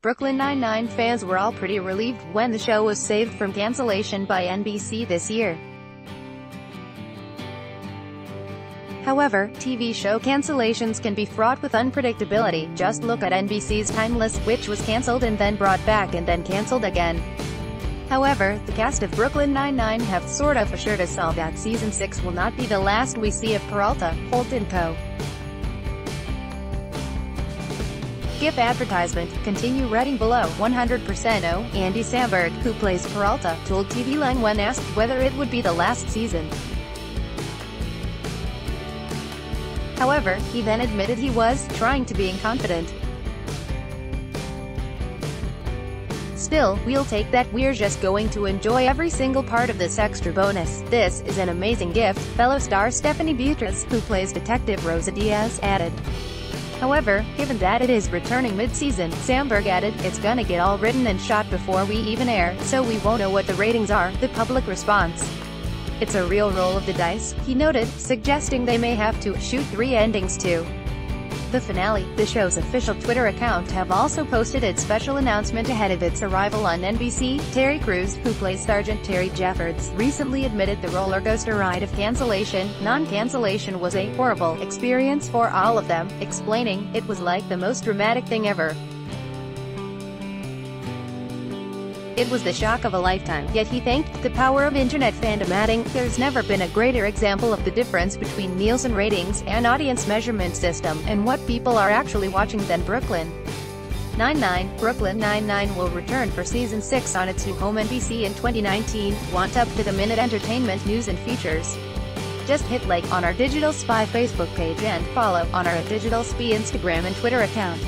Brooklyn Nine-Nine fans were all pretty relieved when the show was saved from cancellation by NBC this year. However, TV show cancellations can be fraught with unpredictability, just look at NBC's Timeless, which was cancelled and then brought back and then cancelled again. However, the cast of Brooklyn Nine-Nine have sort of assured us all that Season 6 will not be the last we see of Peralta, Holt co. Skip advertisement, continue reading below, 100% O, Andy Samberg, who plays Peralta, told TV Line when asked whether it would be the last season. However, he then admitted he was trying to be confident. Still, we'll take that we're just going to enjoy every single part of this extra bonus. This is an amazing gift, fellow star Stephanie Beatriz, who plays Detective Rosa Diaz, added. However, given that it is returning mid-season, Samberg added, it's gonna get all written and shot before we even air, so we won't know what the ratings are, the public response. It's a real roll of the dice, he noted, suggesting they may have to shoot three endings too. The finale, the show's official Twitter account have also posted its special announcement ahead of its arrival on NBC. Terry Crews, who plays Sergeant Terry Jeffords, recently admitted the roller coaster ride of cancellation, non-cancellation was a horrible experience for all of them, explaining, it was like the most dramatic thing ever. It was the shock of a lifetime, yet he thanked the power of internet fandom adding, there's never been a greater example of the difference between Nielsen ratings, an audience measurement system, and what people are actually watching than Brooklyn. Nine-Nine, Brooklyn Nine-Nine will return for Season 6 on its new home NBC in 2019. Want up-to-the-minute entertainment news and features? Just hit like on our Digital Spy Facebook page and follow on our Digital Spy Instagram and Twitter account.